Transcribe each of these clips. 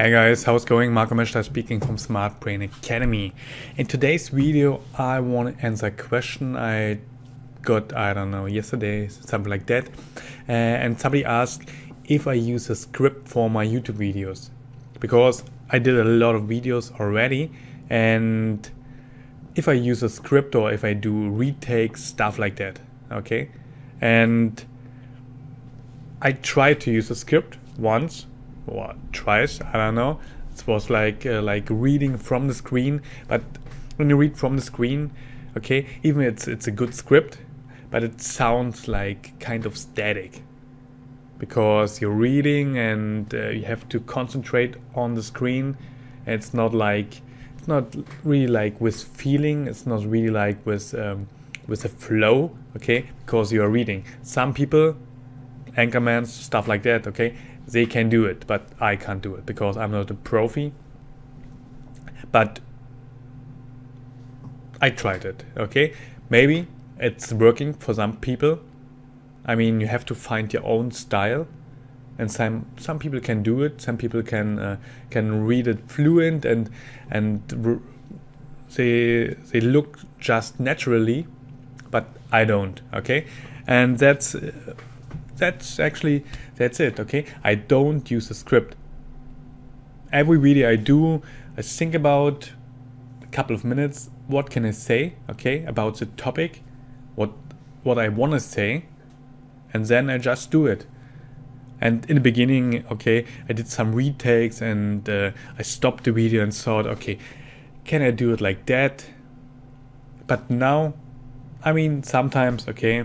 Hey guys, how's it going? Marco Moeschter speaking from Smart Brain Academy. In today's video, I want to answer a question I got, I don't know, yesterday, something like that. Uh, and somebody asked if I use a script for my YouTube videos. Because I did a lot of videos already, and if I use a script or if I do retakes, stuff like that, okay? And I tried to use a script once or twice. I don't know. It was like uh, like reading from the screen, but when you read from the screen, okay, even it's it's a good script, but it sounds like kind of static because you're reading and uh, you have to concentrate on the screen. It's not like it's not really like with feeling. It's not really like with um, with a flow, okay, because you are reading. Some people, anchormans, stuff like that, okay, they can do it, but I can't do it because I'm not a profi. But I tried it, okay? Maybe it's working for some people. I mean, you have to find your own style, and some some people can do it. Some people can uh, can read it fluent and and they they look just naturally, but I don't. Okay, and that's that's actually that's it okay? I don't use a script. Every video i do i think about a couple of minutes what can i say okay about the topic what what i want to say and then i just do it. And in the beginning okay i did some retakes and uh, i stopped the video and thought okay can i do it like that? But now i mean sometimes okay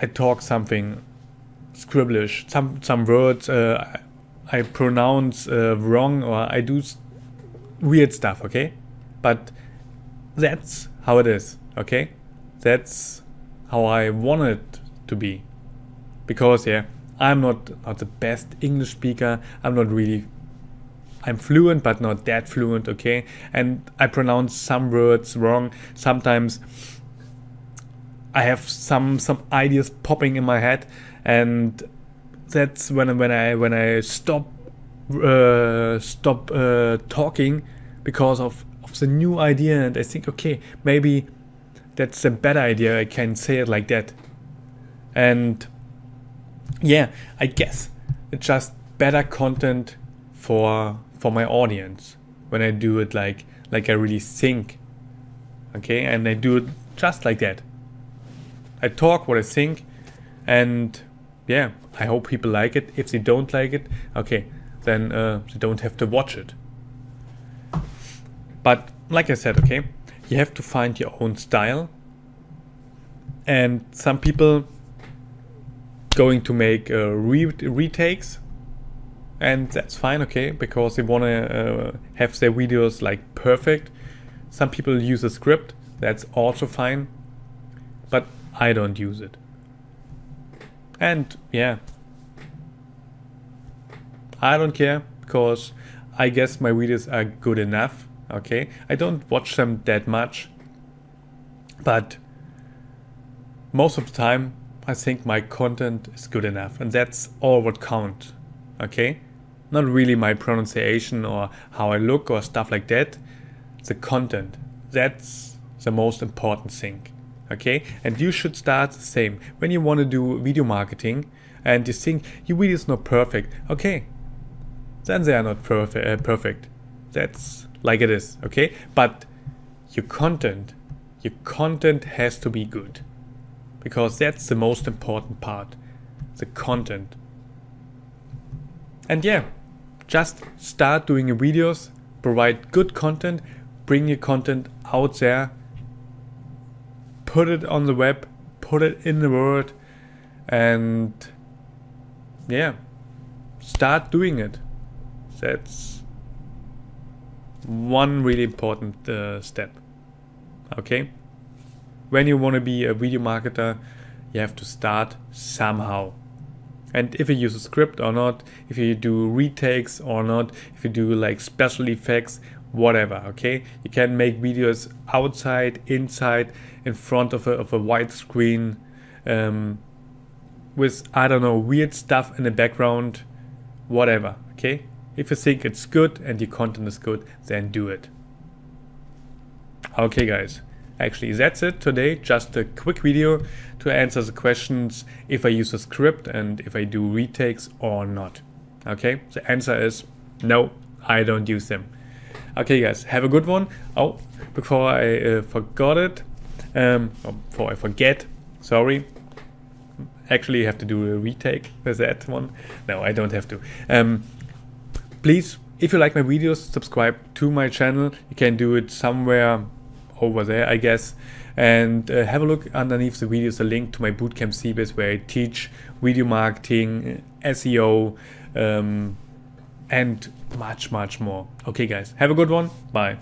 I talk something scribblish, some some words uh, I pronounce uh, wrong or I do weird stuff, okay? But that's how it is, okay? That's how I want it to be. Because yeah, I'm not not the best English speaker. I'm not really I'm fluent but not that fluent, okay? And I pronounce some words wrong. Sometimes I have some some ideas popping in my head, and that's when when I when I stop uh, stop uh, talking because of of the new idea, and I think okay maybe that's a better idea. I can say it like that, and yeah, I guess it's just better content for for my audience when I do it like like I really think, okay, and I do it just like that. I talk what I think, and yeah, I hope people like it. If they don't like it, okay, then uh, they don't have to watch it. But like I said, okay, you have to find your own style, and some people going to make uh, re- retakes and that's fine okay because they want to uh, have their videos like perfect some people use a script that's also fine but I don't use it. And yeah, I don't care because I guess my videos are good enough. Okay, I don't watch them that much, but most of the time I think my content is good enough, and that's all what counts. Okay, not really my pronunciation or how I look or stuff like that. The content that's the most important thing okay? And you should start the same. When you want to do video marketing and you think your video is not perfect okay? Then they are not perfect uh, perfect. That's like it is okay? But your content your content has to be good because that's the most important part the content. And yeah just start doing your videos provide good content bring your content out there put it on the web, put it in the world, and yeah, start doing it. That's one really important uh, step. Okay? When you want to be a video marketer, you have to start somehow. And if you use a script or not, if you do retakes or not, if you do like special effects whatever okay you can make videos outside inside in front of a, of a white screen um, with i don't know weird stuff in the background whatever Okay? If you think it's good and your content is good, then do it. Okay, guys. Actually, that's it today. Just a quick video to answer the questions if I use a script and if I do retakes or not. Okay, the answer is no, I don't use them. Okay, guys, have a good one. Oh, before I uh, forgot it, um, before I forget, sorry. Actually, you have to do a retake with that one. No, I don't have to. Um, please, if you like my videos, subscribe to my channel. You can do it somewhere over there, I guess. And uh, have a look underneath the videos, a link to my bootcamp CBase where I teach video marketing, SEO, um, and much, much more. Okay, guys, have a good one. Bye.